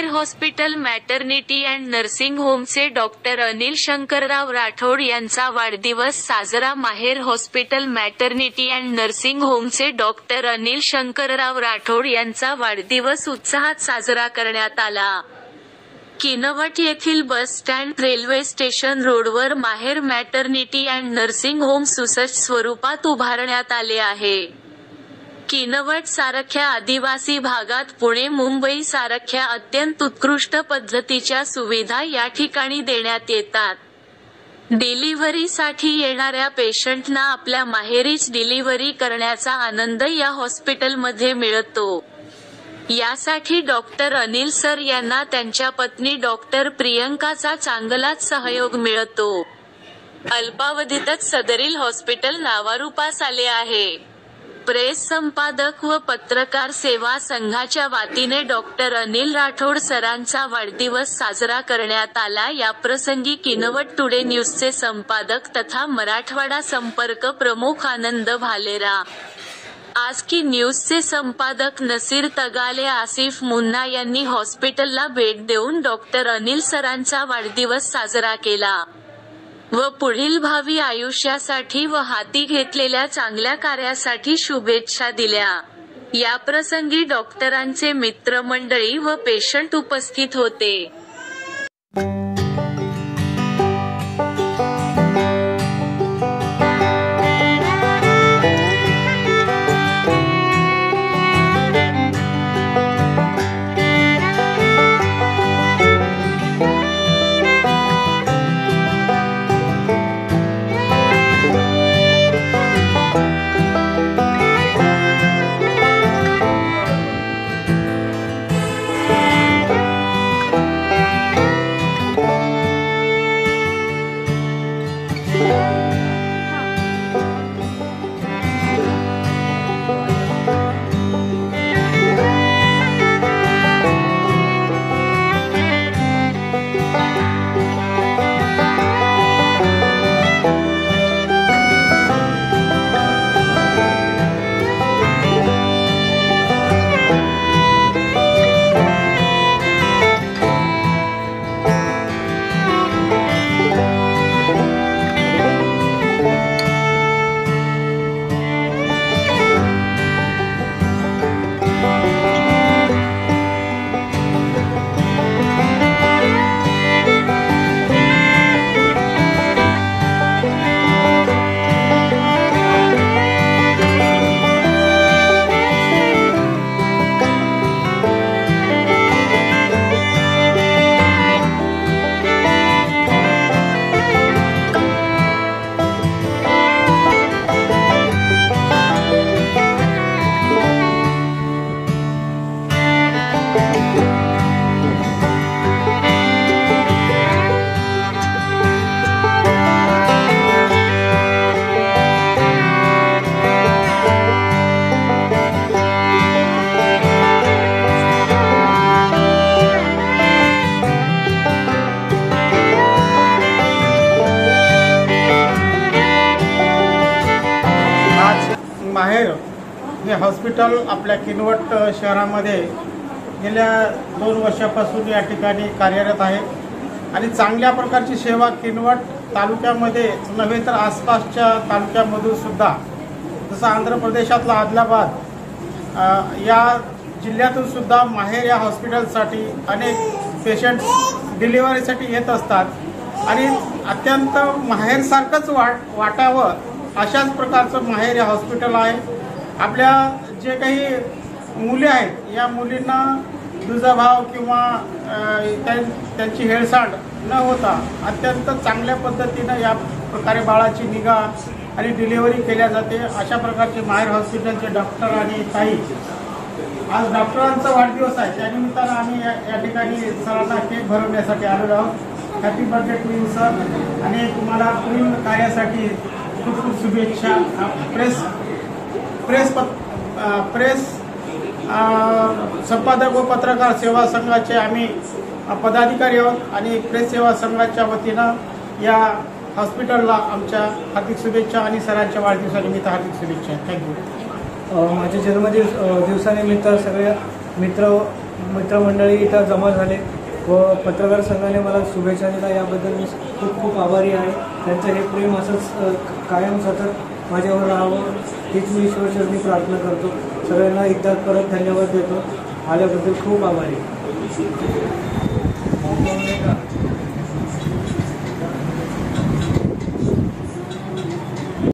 Care hospital maternity and nursing होमचे doctor Anil Shankarrao Rathod यांचा वाढदिवस साजरा. Maher hospital maternity and nursing होमचे doctor Anil Shankarrao Rathod यांचा वाढदिवस उत्साहात साजरा करण्यात आला. किनवट येथील बस स्टँड रेल्वे स्टेशन रोडवर माहेर मॅटर्निटी अँड नर्सिंग होम सुसज्ज स्वरूपात उभारण्यात आले आहे. किनवट सारख्या आदिवासी भागात पुणे मुंबई सारख्या अत्यंत उत्कृष्ट पद्धतीच्या सुविधा या ठिकाणी देण्यात येतात. डिलिव्हरीसाठी येणाऱ्या पेशंटना आपल्या माहेरीच डिलिव्हरी करण्याचा आनंद या हॉस्पिटलमध्ये मिळतो. यासाठी डॉक्टर अनिल सर यांना त्यांच्या पत्नी डॉक्टर प्रियंकाचा चांगलाच सहयोग मिळतो. अल्पावधीतच सदरील हॉस्पिटल नावारूपास आले आहे. प्रेस संपादक व पत्रकार सेवा संघाच्या वतीने डॉक्टर अनिल राठोड सरांचा वाढदिवस साजरा करण्यात आला. याप्रसंगी किनवट टुडे न्यूजचे संपादक तथा मराठवाडा संपर्क प्रमुख आनंद भालेरा. आज की न्यूजचे संपादक नसीर तगाले आसिफ मुन्ना यांनी हॉस्पिटलला भेट देऊन डॉक्टर अनिल सरांचा वाढदिवस साजरा केला. व पुढील भावी आयुष्यासाठी व हाती घेतलेल्या चांगल्या कार्यासाठी शुभेच्छा दिल्या. याप्रसंगी डॉक्टरांचे मित्रमंडळी व पेशंट उपस्थित होते. हे हॉस्पिटल आपल्या किनवट शहरामध्ये गेल्या दोन वर्षापासून या ठिकाणी कार्यरत आहे. आणि चांगल्या प्रकारची सेवा किनवट तालुक्यामध्ये नव्हे तर आसपासच्या तालुक्यामधून सुद्धा जसं आंध्र प्रदेशातला आदिलाबाद या जिल्ह्यातून सुद्धा माहेर या हॉस्पिटलसाठी अनेक पेशंट डिलिव्हरीसाठी येत असतात. आणि अत्यंत माहेरसारखंच वाट वाटावं अशाच प्रकारचं माहेर हे हॉस्पिटल आहे. आपल्या जे काही मुले आहेत या मुलींना दुजाभाव किंवा त्यां- त्यांची हेळसांड न होता अत्यंत चांगल्या पद्धतीनं या प्रकारे बाळाची निगा आणि डिलिव्हरी केल्या जाते. अशा प्रकारचे माहेर हॉस्पिटलचे डॉक्टर आणि ताई आज डॉक्टरांचा वाढदिवस आहे. त्यानिमित्तानं आम्ही या या ठिकाणी सरांना केक भरवण्यासाठी आलेलो आहोत. Happy birthday to you sir आणि तुम्हाला पुढील कार्यासाठी खूप खूप शुभेच्छा. प्रेस प्रेस प्रेस संपादक व पत्रकार सेवा संघाचे आम्ही पदाधिकारी आहोत आणि प्रेस सेवा संघाच्या वतीनं या हॉस्पिटलला आमच्या हार्दिक शुभेच्छा आणि सरांच्या वाढदिवसानिमित्त हार्दिक शुभेच्छा. थँक्यू माझ्या जन्मदिवस दिवसानिमित्त सगळे मित्र मित्रमंडळी इथं जमा झाले व पत्रकार संघाने मला शुभेच्छा दिल्या. याबद्दल मी खूप खूप आभारी आहे. त्यांचं हे प्रेम असंच कायम सतत माझ्यावर राहावं. हीच मी ईश्वरचरणी प्रार्थना करतो. सगळ्यांना एकदा परत धन्यवाद देतो. आल्याबद्दल खूप आभारी